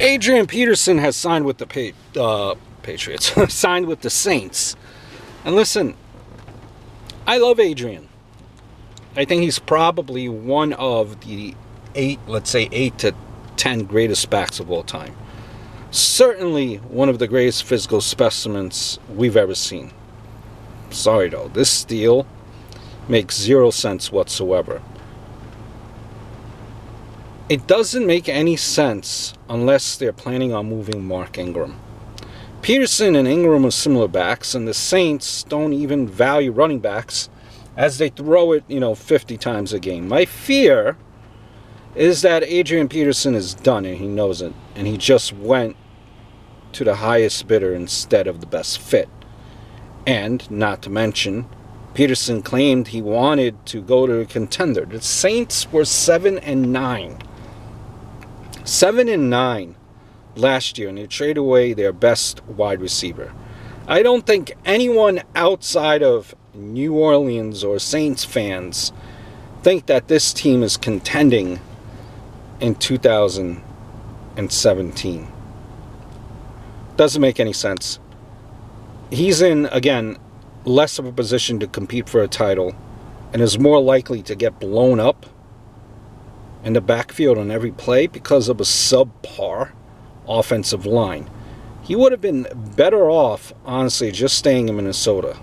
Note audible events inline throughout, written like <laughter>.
Adrian Peterson has signed with the pa- uh, Patriots, <laughs> signed with the Saints. And listen, I love Adrian. I think he's probably one of the eight, let's say eight to ten greatest backs of all time. Certainly one of the greatest physical specimens we've ever seen. Sorry though, this deal makes zero sense whatsoever. It doesn't make any sense unless they're planning on moving Mark Ingram. Peterson and Ingram are similar backs, and the Saints don't even value running backs as they throw it, you know, 50 times a game. My fear is that Adrian Peterson is done and he knows it, and he just went to the highest bidder instead of the best fit. And, not to mention, Peterson claimed he wanted to go to a contender. The Saints were 7 and 9. 7 and 9 last year, and they trade away their best wide receiver. I don't think anyone outside of New Orleans or Saints fans think that this team is contending in 2017. Doesn't make any sense. He's in, again, less of a position to compete for a title and is more likely to get blown up in the backfield on every play because of a subpar offensive line. He would have been better off, honestly, just staying in Minnesota.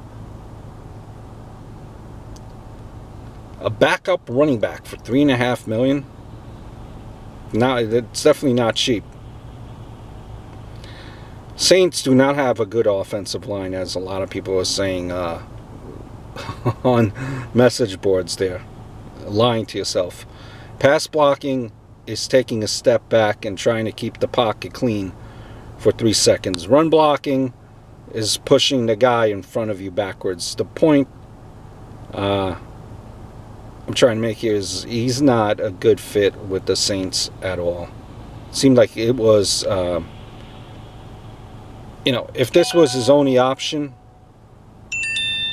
A backup running back for three and a half million. Now it's definitely not cheap. Saints do not have a good offensive line, as a lot of people are saying uh, <laughs> on message boards. There, lying to yourself. Pass blocking is taking a step back and trying to keep the pocket clean for three seconds. Run blocking is pushing the guy in front of you backwards. The point uh, I'm trying to make here is he's not a good fit with the Saints at all. seemed like it was, uh, you know, if this was his only option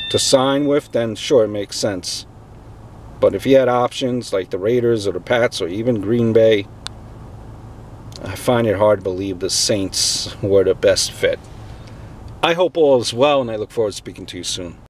to sign with, then sure, it makes sense. But if he had options like the Raiders or the Pats or even Green Bay, I find it hard to believe the Saints were the best fit. I hope all is well, and I look forward to speaking to you soon.